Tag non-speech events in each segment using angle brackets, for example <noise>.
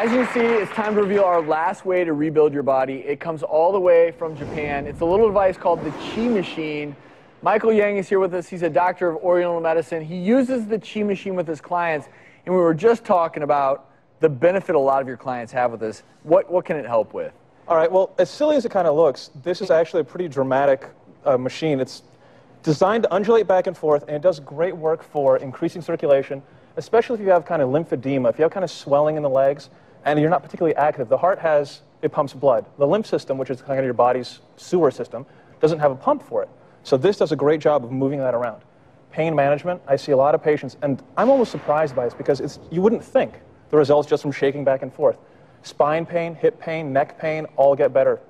As you see, it's time to reveal our last way to rebuild your body. It comes all the way from Japan. It's a little device called the Chi Machine. Michael Yang is here with us. He's a doctor of Oriental medicine. He uses the Chi Machine with his clients, and we were just talking about the benefit a lot of your clients have with this. What, what can it help with? All right, well, as silly as it kind of looks, this is actually a pretty dramatic uh, machine. It's designed to undulate back and forth, and it does great work for increasing circulation, especially if you have kind of lymphedema, if you have kind of swelling in the legs, and you're not particularly active. The heart has, it pumps blood. The lymph system, which is kind of your body's sewer system, doesn't have a pump for it. So this does a great job of moving that around. Pain management, I see a lot of patients, and I'm almost surprised by this because it's, you wouldn't think the results just from shaking back and forth. Spine pain, hip pain, neck pain all get better.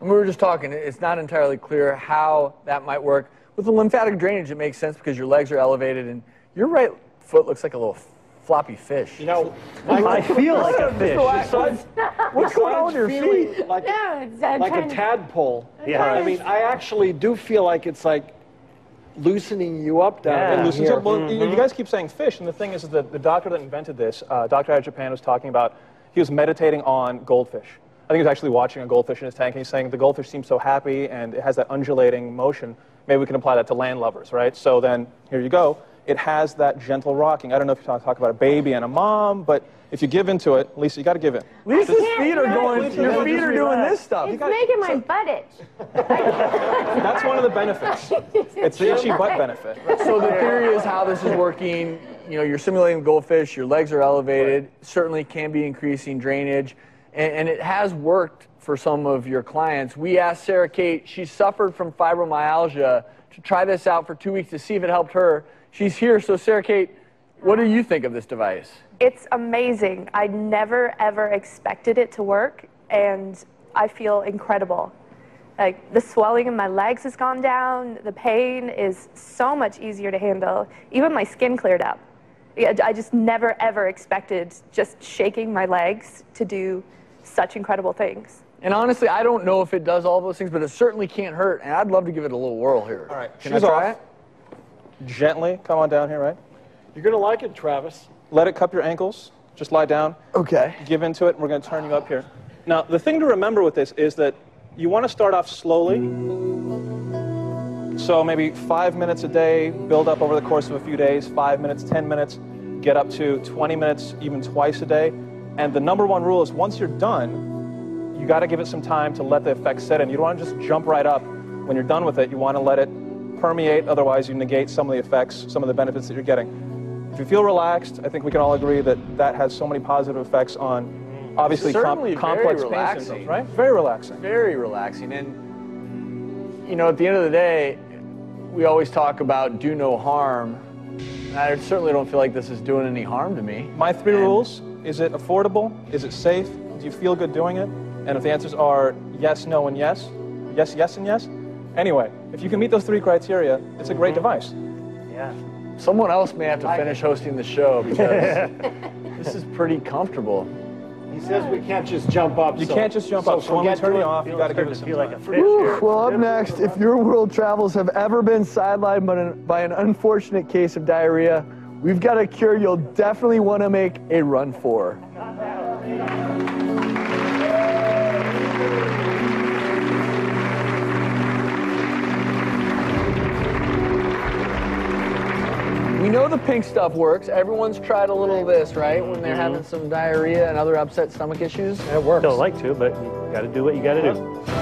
We were just talking, it's not entirely clear how that might work. With the lymphatic drainage, it makes sense because your legs are elevated and your right foot looks like a little floppy fish. You know, <laughs> I feel like a fish. Besides, <laughs> What's going on with your feeling feet? Like, No, it's, I'm like a tadpole. Yeah. I mean, I actually do feel like it's like loosening you up down Yeah. It loosens here. up. Well, you- you guys keep saying fish, and the thing is that the doctor that invented this, uh, doctor out of Japan, was talking about he was meditating on goldfish. I think he was actually watching a goldfish in his tank, and he's saying the goldfish seems so happy and it has that undulating motion. Maybe we can apply that to land lovers, right? So then here you go. It has that gentle rocking. I don't know if you talk, talk about a baby and a mom, but if you give into it, Lisa, you got to give in. Lisa's can't feet are going, Please, your feet are doing this stuff. It's got- making my butt itch. <laughs> That's one of the benefits. It's the itchy butt benefit. So the theory is how this is working. You know, you're simulating goldfish. Your legs are elevated. Certainly can be increasing drainage, and, and it has worked for some of your clients. We asked Sarah Kate. She suffered from fibromyalgia to try this out for two weeks to see if it helped her. She's here. So Sarah Kate, what do you think of this device? It's amazing. I never ever expected it to work, and I feel incredible. Like the swelling in my legs has gone down. The pain is so much easier to handle. Even my skin cleared up. I just never ever expected just shaking my legs to do such incredible things. And honestly, I don't know if it does all those things, but it certainly can't hurt. And I'd love to give it a little whirl here. All right, can shoes I try off. it? Gently, come on down here, right? You're going to like it, Travis. Let it cup your ankles. Just lie down. Okay. give into it. and We're going to turn you up here. Now, the thing to remember with this is that you want to start off slowly. So maybe five minutes a day, build up over the course of a few days, five minutes, 10 minutes, get up to 20 minutes, even twice a day. And the number one rule is once you're done, you got to give it some time to let the effects set in. You don't want to just jump right up. When you're done with it, you want to let it permeate, otherwise, you negate some of the effects, some of the benefits that you're getting. If you feel relaxed, I think we can all agree that that has so many positive effects on obviously com- complex pain relaxing. symptoms, right? Very relaxing. very relaxing. And, you know, at the end of the day, we always talk about do no harm. I certainly don't feel like this is doing any harm to me. My three And- rules is it affordable? Is it safe? Do you feel good doing it? And if the answers are yes, no, and yes, yes, yes, and yes, anyway, if you can meet those three criteria, it's a great mm-hmm. device. Yeah. Someone else may have to finish hosting the show <laughs> because this is pretty comfortable. He says we can't just jump up. You so- can't just jump so up. So when we forget turn you doing- off, you got to give it some feel like a fish here. Well, up next, if your world travels have ever been sidelined by an, by an unfortunate case of diarrhea, we've got a cure you'll definitely want to make a run for. Know the pink stuff works. Everyone's tried a little of this, right? When they're mm-hmm. having some diarrhea and other upset stomach issues. It works. Don't like to, but you got to do what you got to do.